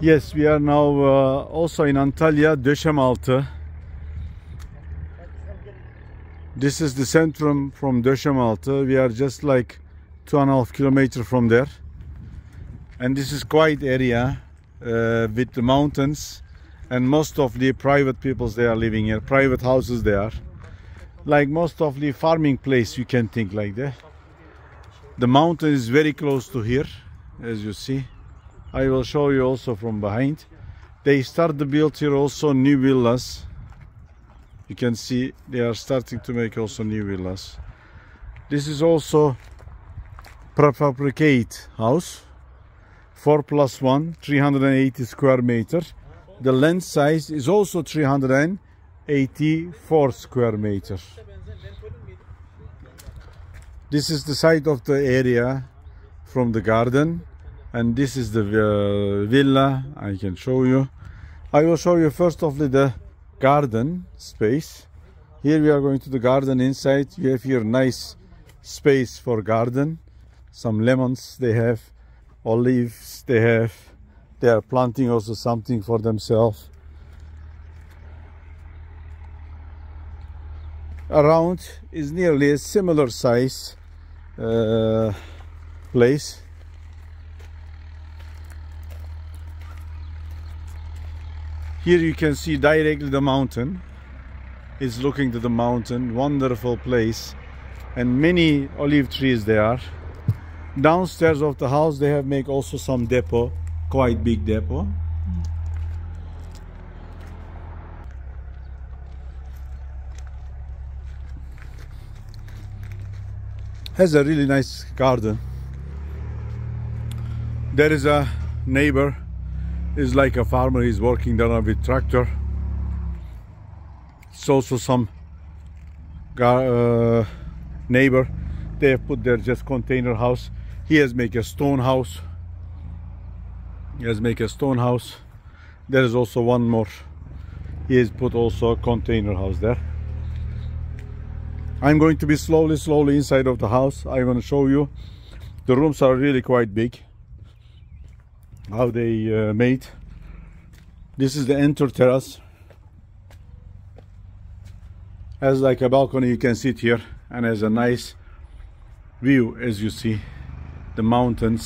Yes, we are now uh, also in Antalya, Döşemaltı. This is the centrum from Döşemaltı. We are just like two and a half kilometer from there. And this is quiet area uh, with the mountains and most of the private peoples they are living here, private houses they are. Like most of the farming place you can think like that. The mountain is very close to here, as you see. I will show you also from behind. They start to build here also new villas. You can see they are starting to make also new villas. This is also prefabricate house. 4 plus 1, 380 square meter. The land size is also 384 square meter. This is the side of the area from the garden and this is the uh, villa I can show you. I will show you first of all the garden space. Here we are going to the garden inside. You have here nice space for garden. Some lemons they have olives they have. They are planting also something for themselves. Around is nearly a similar size uh, place Here you can see directly the mountain. It's looking to the mountain, wonderful place. And many olive trees there. Downstairs of the house they have make also some depot, quite big depot. Has a really nice garden. There is a neighbor is like a farmer he's working down with tractor. It's also some uh, neighbor they have put their just container house. He has make a stone house. He has make a stone house. There is also one more. He has put also a container house there. I'm going to be slowly slowly inside of the house. I want to show you. The rooms are really quite big how they uh, made. This is the enter terrace. As like a balcony you can sit here and has a nice view as you see the mountains